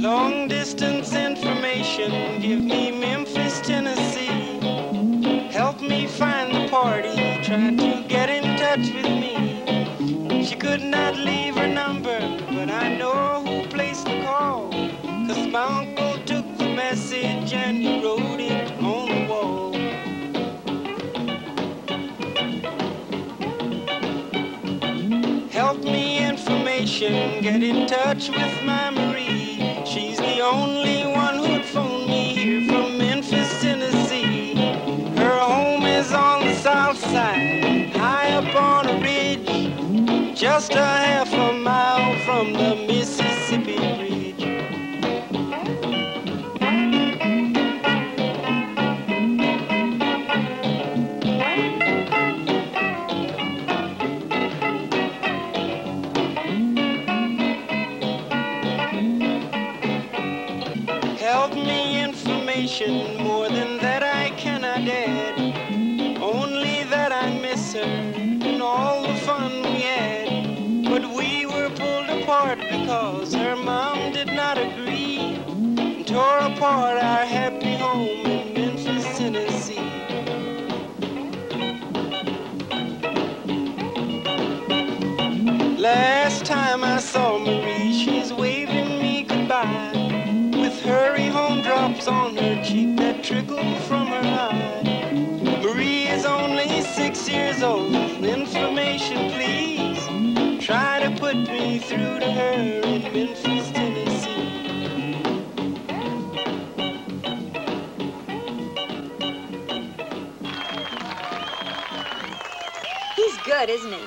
Long distance information, give me Memphis, Tennessee. Help me find the party, try to get in touch with me. She could not leave her number, but I know who placed the call. Cause my uncle took the message and he wrote it on the wall. Help me information, get in touch with my Marie. High up on a ridge, just a half a mile from the Mississippi Bridge. Help me information, more than that I cannot add. Her and all the fun we had. But we were pulled apart because her mom did not agree and tore apart our happy home in Memphis, Tennessee. Last time I saw Marie, she's waving me goodbye. With hurry home drops on her cheek 26 years old. Information, please. Try to put me through to her in Memphis, Tennessee. He's good, isn't he?